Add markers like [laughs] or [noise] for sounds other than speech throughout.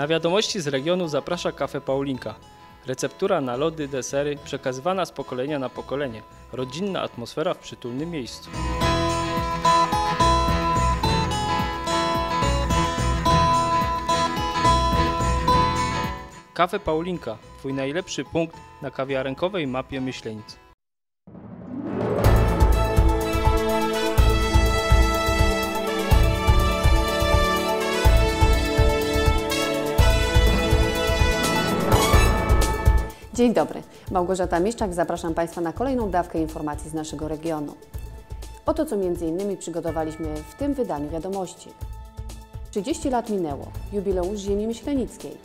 Na wiadomości z regionu zaprasza Kafe Paulinka. Receptura na lody, desery przekazywana z pokolenia na pokolenie. Rodzinna atmosfera w przytulnym miejscu. Kafe Paulinka, Twój najlepszy punkt na kawiarenkowej mapie Myślenic. Dzień dobry, Małgorzata Mieszczak, zapraszam Państwa na kolejną dawkę informacji z naszego regionu. Oto co m.in. przygotowaliśmy w tym wydaniu wiadomości. 30 lat minęło, jubileusz ziemi myślenickiej.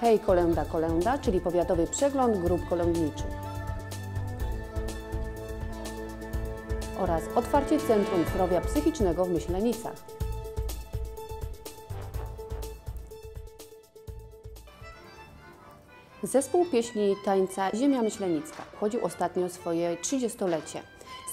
Hej Kolenda Kolenda, czyli powiatowy przegląd grup kolędniczych. Oraz otwarcie Centrum Zdrowia Psychicznego w Myślenicach. Zespół pieśni i tańca Ziemia Myślenicka chodził ostatnio swoje 30-lecie.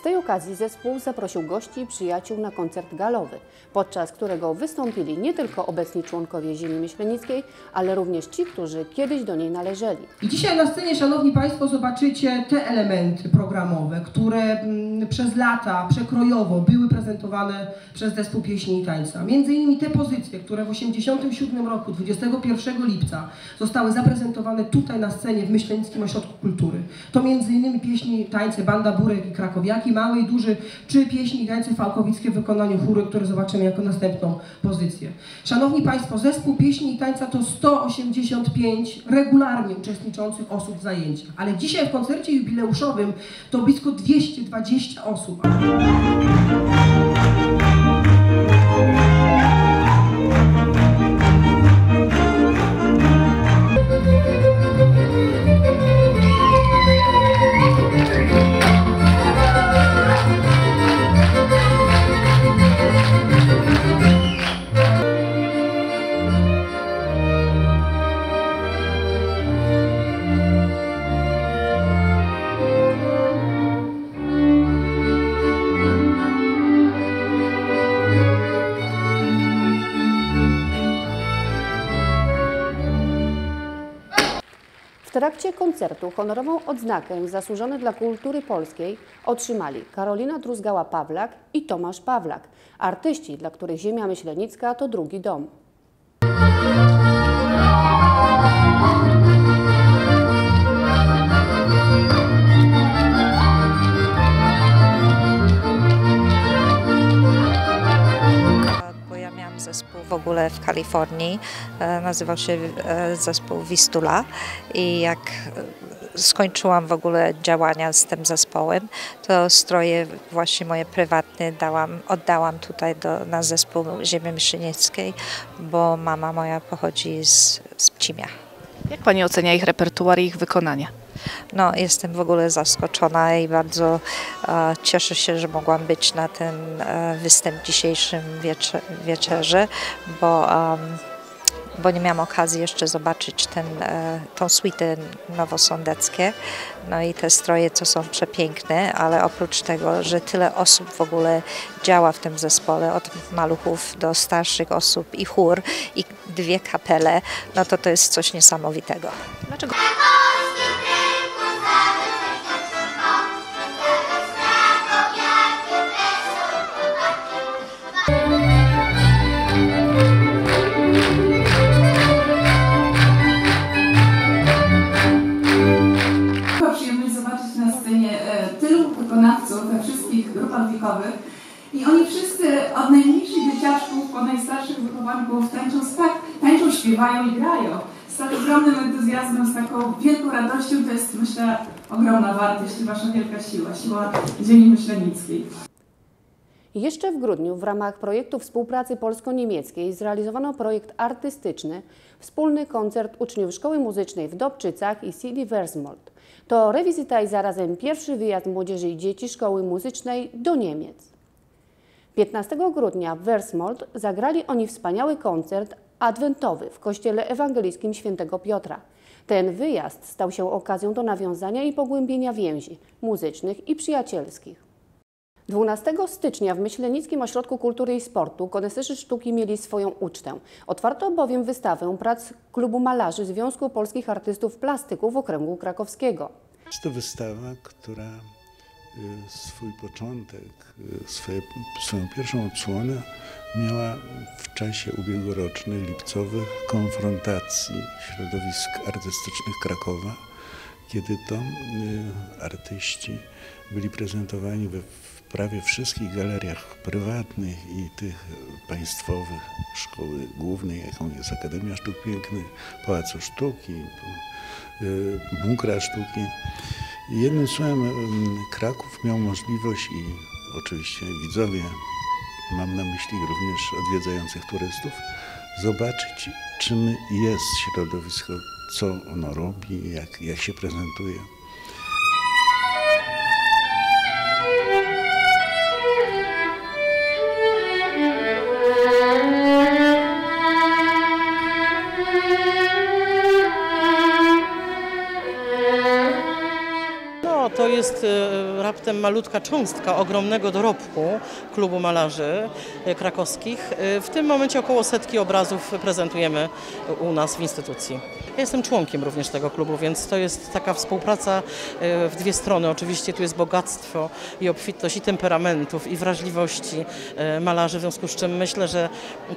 Z tej okazji zespół zaprosił gości i przyjaciół na koncert galowy, podczas którego wystąpili nie tylko obecni członkowie Ziemi Myślenickiej, ale również ci, którzy kiedyś do niej należeli. I dzisiaj na scenie, Szanowni Państwo, zobaczycie te elementy programowe, które mm, przez lata przekrojowo były prezentowane przez zespół pieśni i tańca. Między innymi te pozycje, które w 1987 roku, 21 lipca zostały zaprezentowane tutaj na scenie w Myślenickim Ośrodku Kultury. To między innymi pieśni tańce Banda Burek i Krakowiaki, mały i duży, czy pieśni i tańce falkowickie w wykonaniu chóry, które zobaczymy jako następną pozycję. Szanowni Państwo, zespół pieśni i tańca to 185 regularnie uczestniczących osób w zajęciach, ale dzisiaj w koncercie jubileuszowym to blisko 220 osób. W trakcie koncertu honorową odznakę Zasłużony dla Kultury Polskiej otrzymali Karolina Druzgała-Pawlak i Tomasz Pawlak, artyści, dla których Ziemia Myślenicka to drugi dom. W ogóle w Kalifornii, e, nazywał się e, zespół Wistula i jak e, skończyłam w ogóle działania z tym zespołem, to stroje właśnie moje prywatne dałam, oddałam tutaj do, na zespół Ziemi Myszynieckiej, bo mama moja pochodzi z, z Pcimia. Jak Pani ocenia ich repertuar i ich wykonania? No, jestem w ogóle zaskoczona i bardzo e, cieszę się, że mogłam być na ten e, występ dzisiejszym wiecze, wieczerzy, bo, em, bo nie miałam okazji jeszcze zobaczyć ten, e, tą suitę nowosądeckie. No i te stroje, co są przepiękne, ale oprócz tego, że tyle osób w ogóle działa w tym zespole, od maluchów do starszych osób i chór i dwie kapele, no to to jest coś niesamowitego. Dlaczego i oni wszyscy od najmniejszych dzieciaczków po najstarszych wychowanków tańczą, tak, tańczą, śpiewają i grają z tak ogromnym entuzjazmem, z taką wielką radością. To jest myślę ogromna wartość i wasza wielka siła, siła ziemi myślenickiej. Jeszcze w grudniu w ramach projektu współpracy polsko-niemieckiej zrealizowano projekt artystyczny Wspólny koncert uczniów Szkoły Muzycznej w Dobczycach i City Versmold. To rewizyta i zarazem pierwszy wyjazd młodzieży i dzieci Szkoły Muzycznej do Niemiec. 15 grudnia w Versmold zagrali oni wspaniały koncert adwentowy w Kościele Ewangelickim Świętego Piotra. Ten wyjazd stał się okazją do nawiązania i pogłębienia więzi muzycznych i przyjacielskich. 12 stycznia w Myślenickim Ośrodku Kultury i Sportu koneserzy sztuki mieli swoją ucztę. Otwarto bowiem wystawę prac Klubu Malarzy Związku Polskich Artystów Plastyków Okręgu Krakowskiego. Jest to wystawa, która y, swój początek, y, swoje, swoją pierwszą odsłonę miała w czasie ubiegłorocznych, lipcowych konfrontacji środowisk artystycznych Krakowa, kiedy to y, artyści byli prezentowani we w prawie wszystkich galeriach prywatnych i tych państwowych, szkoły głównej, jaką jest Akademia Sztuk Pięknych, Pałacu Sztuki, y, Bunkra Sztuki. Jednym słowem ym, Kraków miał możliwość i oczywiście widzowie, mam na myśli również odwiedzających turystów, zobaczyć czym jest środowisko, co ono robi, jak, jak się prezentuje. Jest e, raptem malutka cząstka ogromnego dorobku klubu malarzy e, krakowskich. E, W tym momencie około setki obrazów prezentujemy u nas w instytucji. Ja jestem członkiem również tego klubu, więc to jest taka współpraca e, w dwie strony. Oczywiście tu jest bogactwo i obfitość i temperamentów i wrażliwości e, malarzy, w związku z czym myślę, że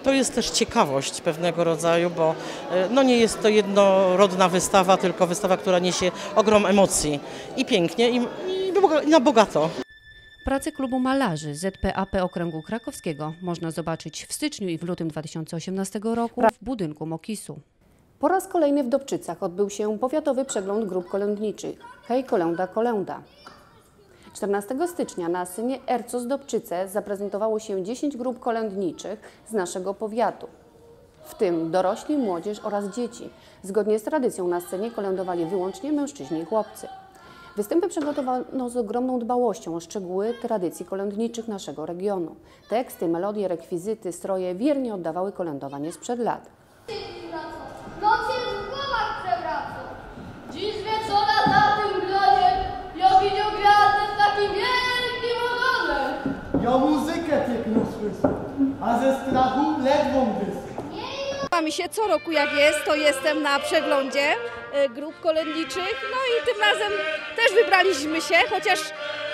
to jest też ciekawość pewnego rodzaju, bo e, no nie jest to jednorodna wystawa, tylko wystawa, która niesie ogrom emocji i pięknie i, i, na bogato. Prace klubu malarzy ZPAP Okręgu Krakowskiego można zobaczyć w styczniu i w lutym 2018 roku w budynku Mokisu. Po raz kolejny w Dobczycach odbył się powiatowy przegląd grup kolędniczych. Hej Kolęda Kolęda. 14 stycznia na scenie Ercos Dobczyce zaprezentowało się 10 grup kolędniczych z naszego powiatu. W tym dorośli, młodzież oraz dzieci. Zgodnie z tradycją na scenie kolędowali wyłącznie mężczyźni i chłopcy. Występy przygotowano z ogromną dbałością o szczegóły tradycji kolędniczych naszego regionu. Teksty, melodie, rekwizyty, stroje wiernie oddawały kolędowanie sprzed lat. Noc jest w głowach przewracą. Dziś wieczora za tym gronie ja widział gwiazdę z takim wielkim ogonem. Ja muzykę piękną słyszę, a ze strachu ledwą. Podoba mi się co roku jak jest, to jestem na przeglądzie e, grup kolędniczych. No i tym razem też wybraliśmy się, chociaż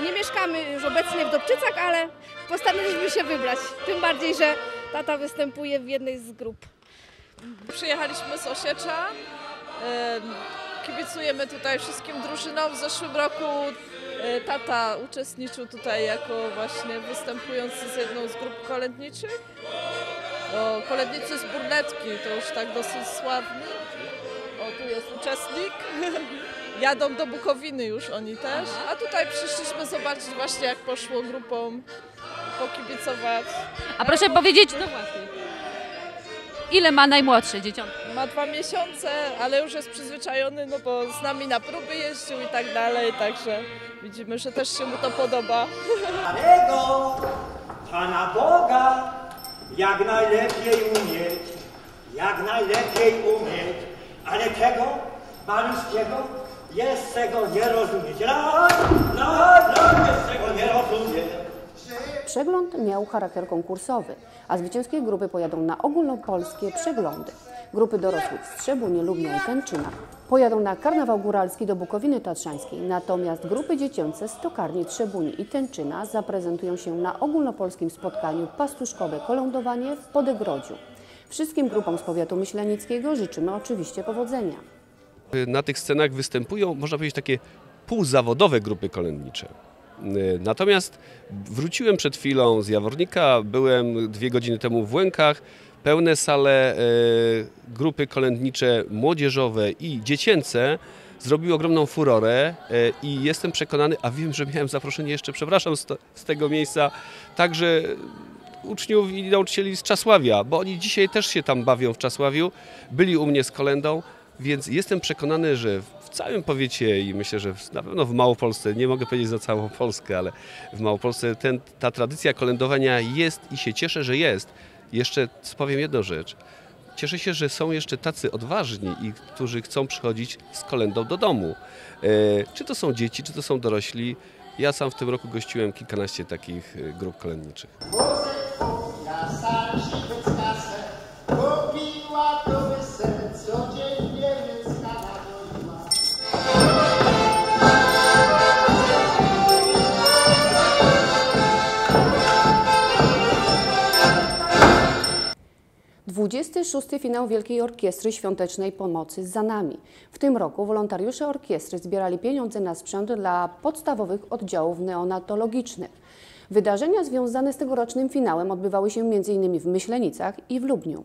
nie mieszkamy już obecnie w Dobczycach, ale postanowiliśmy się wybrać. Tym bardziej, że tata występuje w jednej z grup. Przyjechaliśmy z Osiecza. em, Kibicujemy tutaj wszystkim drużynom. W zeszłym roku tata uczestniczył tutaj jako właśnie występujący z jedną z grup kolędniczych. O, kolędnicy z Burnetki to już tak dosyć sławni. O, tu jest uczestnik. [laughs] Jadą do Bukowiny już oni też. A tutaj przyszliśmy zobaczyć właśnie jak poszło grupom pokibicować. A proszę powiedzieć, no właśnie, ile ma najmłodsze dzieciątko? Ma dwa miesiące, ale już jest przyzwyczajony, no bo z nami na próby jeździł i tak dalej, także widzimy, że też się mu to podoba. Starego Pana Boga jak najlepiej umieć, jak najlepiej umieć, ale tego maluskiego jest tego nie rozumieć. La, la, la, jest tego nie rozumieć. Przegląd miał charakter konkursowy, a zwycięskie grupy pojadą na ogólnopolskie przeglądy. Grupy dorosłych z Trzebunie, Lubnia i Kęczyna pojadą na karnawał góralski do Bukowiny Tatrzańskiej, natomiast grupy dziecięce z Tokarni, Trzebuni i Tęczyna zaprezentują się na ogólnopolskim spotkaniu pastuszkowe kolądowanie w Podegrodziu. Wszystkim grupom z powiatu myślenickiego życzymy oczywiście powodzenia. Na tych scenach występują, można powiedzieć, takie półzawodowe grupy kolędnicze. Natomiast wróciłem przed chwilą z Jawornika, byłem dwie godziny temu w Łękach, pełne sale, e, grupy kolędnicze młodzieżowe i dziecięce zrobiły ogromną furorę e, i jestem przekonany, a wiem, że miałem zaproszenie jeszcze, przepraszam, z, to, z tego miejsca, także uczniów i nauczycieli z Czasławia, bo oni dzisiaj też się tam bawią w Czasławiu, byli u mnie z kolendą, więc jestem przekonany, że całym powiecie i myślę, że na pewno w Małopolsce, nie mogę powiedzieć za całą Polskę, ale w Małopolsce ten, ta tradycja kolędowania jest i się cieszę, że jest. Jeszcze powiem jedną rzecz. Cieszę się, że są jeszcze tacy odważni i którzy chcą przychodzić z kolendą do domu. E, czy to są dzieci, czy to są dorośli. Ja sam w tym roku gościłem kilkanaście takich y, grup kolędniczych. 26. finał Wielkiej Orkiestry Świątecznej Pomocy za nami. W tym roku wolontariusze orkiestry zbierali pieniądze na sprzęt dla podstawowych oddziałów neonatologicznych. Wydarzenia związane z tegorocznym finałem odbywały się m.in. w Myślenicach i w Lubniu.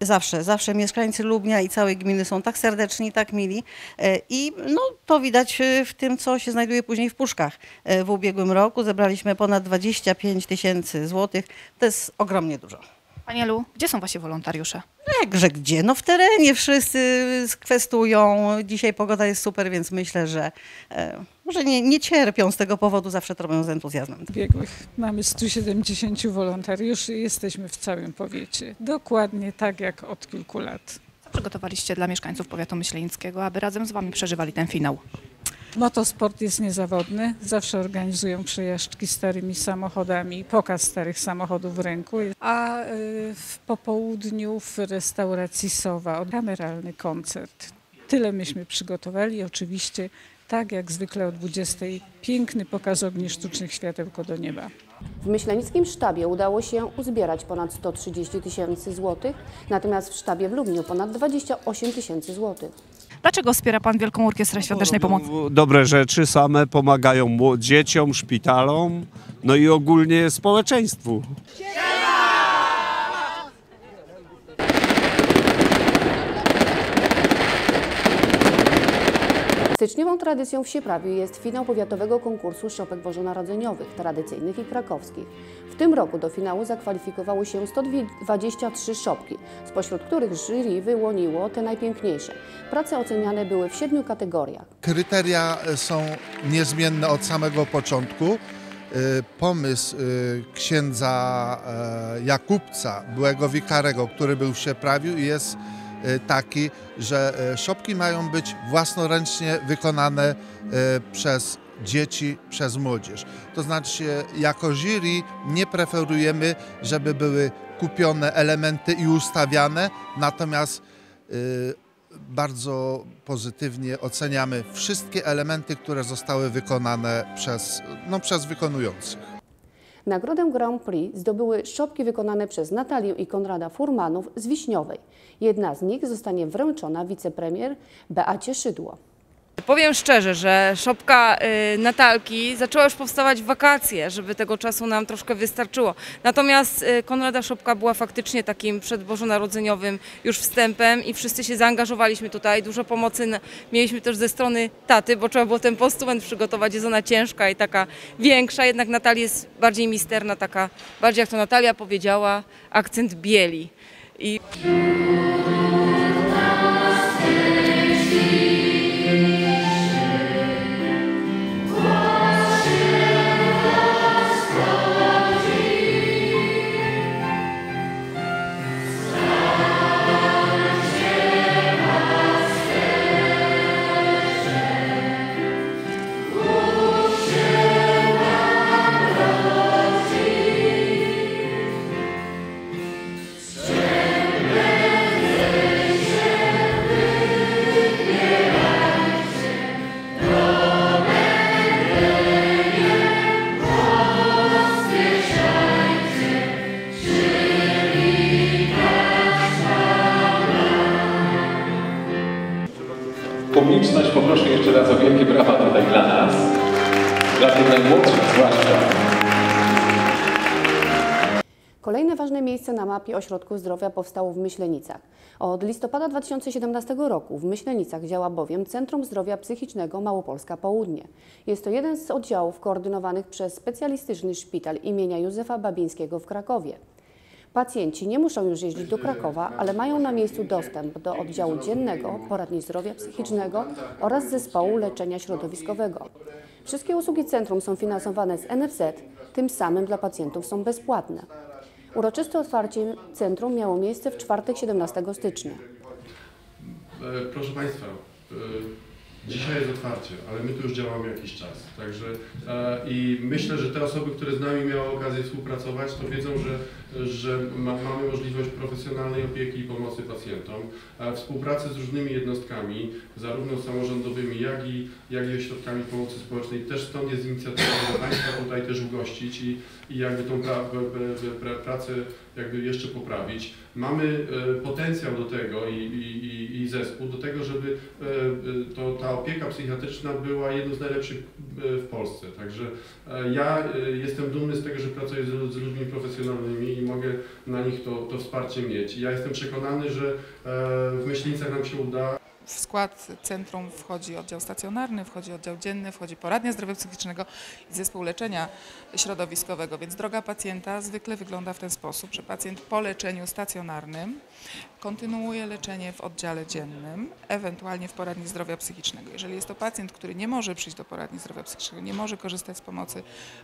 Zawsze, zawsze mieszkańcy Lubnia i całej gminy są tak serdeczni, tak mili E, i no, to widać e, w tym, co się znajduje później w puszkach. E, W ubiegłym roku zebraliśmy ponad 25 tysięcy złotych. To jest ogromnie dużo. Pani Elu, gdzie są Wasi wolontariusze? Jakże gdzie? No w terenie wszyscy skwestują. Dzisiaj pogoda jest super, więc myślę, że e, może nie, nie cierpią z tego powodu, zawsze to robią z entuzjazmem. biegłych. Mamy 170 wolontariuszy i jesteśmy w całym powiecie. Dokładnie tak jak od kilku lat. Co przygotowaliście dla mieszkańców powiatu myślenickiego, aby razem z Wami przeżywali ten finał? Motosport jest niezawodny. Zawsze organizują przejażdżki starymi samochodami, pokaz starych samochodów w ręku. A y, w popołudniu w restauracji Sowa kameralny koncert. Tyle myśmy przygotowali. Oczywiście tak jak zwykle o 20 piękny pokaz ogni sztucznych światełko do nieba. W Myślenickim sztabie udało się uzbierać ponad 130 tysięcy złotych, natomiast w sztabie w Lubniu ponad 28 tysięcy złotych. Dlaczego wspiera Pan Wielką Orkiestrę Świątecznej Pomocy? dobre rzeczy same pomagają dzieciom, szpitalom, no i ogólnie społeczeństwu. Styczniową tradycją w Sieprawiu jest finał powiatowego konkursu szopek bożonarodzeniowych, tradycyjnych i krakowskich. Tym roku do finału zakwalifikowało się 123 szopki, spośród których jury wyłoniło te najpiękniejsze. Prace oceniane były w siedmiu kategoriach. Kryteria są niezmienne od samego początku. Y, Pomysł y, księdza e, Jakubca, byłego wikarego, który był w Sieprawiu, jest taki, że e, szopki mają być własnoręcznie wykonane e, przez dzieci, przez młodzież. To znaczy, jako jury nie preferujemy, żeby były kupione elementy i ustawiane, natomiast y, bardzo pozytywnie oceniamy wszystkie elementy, które zostały wykonane przez, no, przez wykonujących. Nagrodę Grand Prix zdobyły szopki wykonane przez Natalię i Konrada Furmanów z Wiśniowej. Jedna z nich zostanie wręczona wicepremier Beacie Szydło. Powiem szczerze, że szopka y, Natalki zaczęła już powstawać w wakacje, żeby tego czasu nam troszkę wystarczyło. Natomiast y, Konrada Szopka była faktycznie takim przedbożonarodzeniowym już wstępem i wszyscy się zaangażowaliśmy tutaj. Dużo pomocy mieliśmy też ze strony taty, bo trzeba było ten postument przygotować. Jest ona ciężka i taka większa, jednak Natalia jest bardziej misterna, taka bardziej jak to Natalia powiedziała, akcent bieli. I Publiczność poproszę jeszcze raz o wielkie brawa tutaj dla nas, dla tych najmłodszych zwłaszcza. Kolejne ważne miejsce na mapie ośrodków zdrowia powstało w Myślenicach. Od listopada 2017 roku w Myślenicach działa bowiem Centrum Zdrowia Psychicznego Małopolska Południe. Jest to jeden z oddziałów koordynowanych przez specjalistyczny szpital imienia Józefa Babińskiego w Krakowie. Pacjenci nie muszą już jeździć do Krakowa, ale mają na miejscu dostęp do oddziału dziennego, poradni zdrowia psychicznego oraz zespołu leczenia środowiskowego. Wszystkie usługi centrum są finansowane z NFZ, tym samym dla pacjentów są bezpłatne. Uroczyste otwarcie centrum miało miejsce w czwartek 17 stycznia. E, Proszę Państwa, e, Dzisiaj jest otwarcie, ale my tu już działamy jakiś czas. Także e, i myślę, że te osoby, które z nami miały okazję współpracować, to wiedzą, że, że ma, mamy możliwość profesjonalnej opieki i pomocy pacjentom, współpracy z różnymi jednostkami, zarówno samorządowymi, jak i, jak i ośrodkami pomocy społecznej. Też stąd jest inicjatywa, żeby Państwa tutaj też ugościć i, i jakby tą pra, b, pracę jakby jeszcze poprawić. Mamy e, potencjał do tego i, i, i- zespół do tego, żeby e, e, to, ta opieka psychiatryczna była jedną z najlepszych w Polsce. Także ja jestem dumny z tego, że pracuję z, z ludźmi profesjonalnymi i mogę na nich to, to wsparcie mieć. I ja jestem przekonany, że e, w Myślinicach nam się uda. W skład centrum wchodzi oddział stacjonarny, wchodzi oddział dzienny, wchodzi poradnia zdrowia psychicznego i zespół leczenia środowiskowego, więc droga pacjenta zwykle wygląda w ten sposób, że pacjent po leczeniu stacjonarnym kontynuuje leczenie w oddziale dziennym, ewentualnie w poradni zdrowia psychicznego. Jeżeli jest to pacjent, który nie może przyjść do poradni zdrowia psychicznego, nie może korzystać z pomocy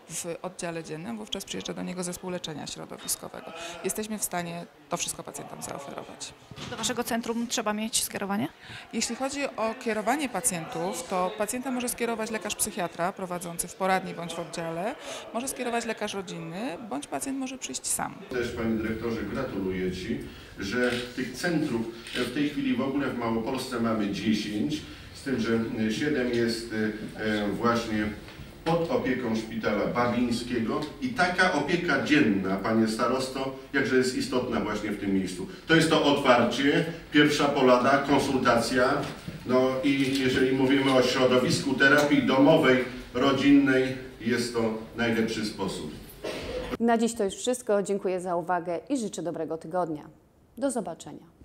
w oddziale dziennym, wówczas przyjeżdża do niego zespół leczenia środowiskowego. Jesteśmy w stanie to wszystko pacjentom zaoferować. Do waszego centrum trzeba mieć skierowanie? Jeśli chodzi o kierowanie pacjentów, to pacjenta może skierować lekarz psychiatra prowadzący w poradni bądź w oddziale, może skierować lekarz rodzinny, bądź pacjent może przyjść sam. Też Panie Dyrektorze gratuluję Ci, że tych centrów w tej chwili w ogóle w Małopolsce mamy 10, z tym, że 7 jest e, właśnie pod opieką szpitala babińskiego i taka opieka dzienna, Panie Starosto, jakże jest istotna właśnie w tym miejscu. To jest to otwarcie, pierwsza polada, konsultacja, no i jeżeli mówimy o środowisku terapii domowej, rodzinnej, jest to najlepszy sposób. Na dziś to już wszystko. Dziękuję za uwagę i życzę dobrego tygodnia. Do zobaczenia.